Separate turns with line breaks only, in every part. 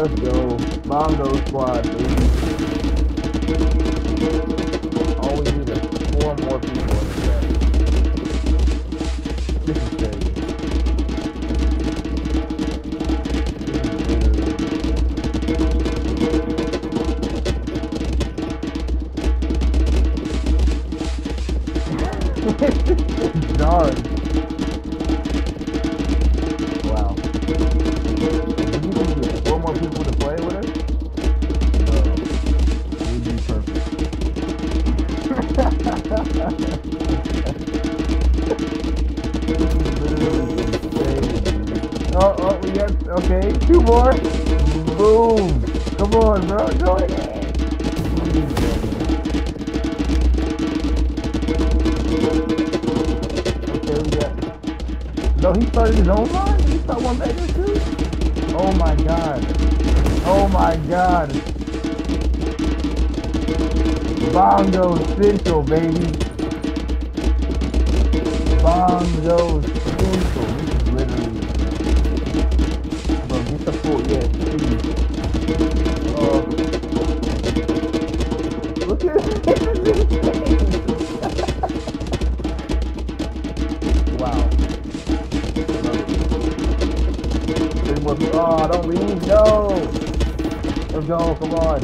Let's go. Bongo squad, baby. All we need is four more people in the chat. This is crazy. dark. Wow. People to play with us, bro, we'd be perfect. oh, uh, oh, uh, we got, okay, two more. Boom. Come on, bro, go. Okay, we got, no, he started his own line? He started one back too? Oh my god. Oh my god. Bongo Central, baby. Bongo Central. This is literally. Bro, get the full. Yeah, People. Oh, don't leave. No. Let's go. Come on.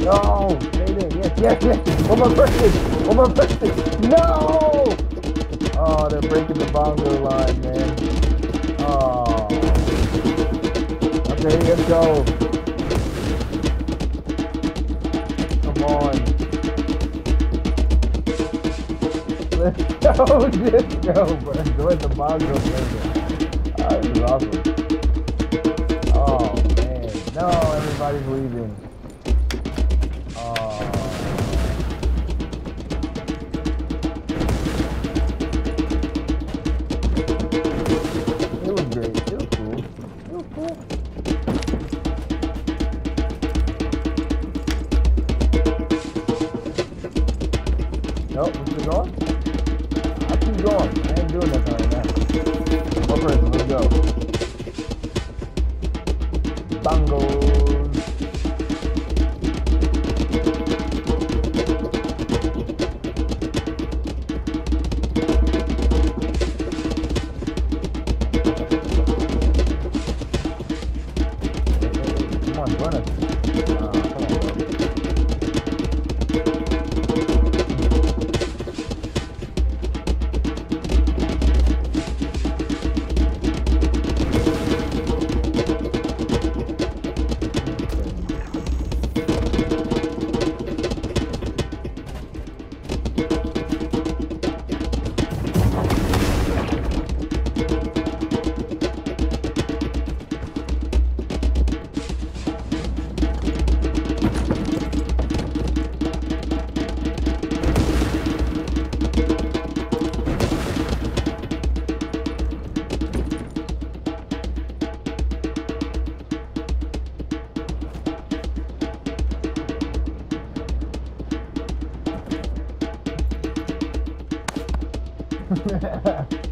No. Stay there. Yes, yes, yes. One more person. One more person. No. Oh, they're breaking the bongo line, man. Oh. Okay, let's go. Come on. Let's go. Let's go, bro. Enjoy the bongo movement. This is awesome. Oh, man. No, everybody's leaving. Oh. It was great. It was cool. It was cool. Nope, we still going? I keep going. I ain't doing nothing right now. Person, let's go. Bongos. Come on, join us. Yeah.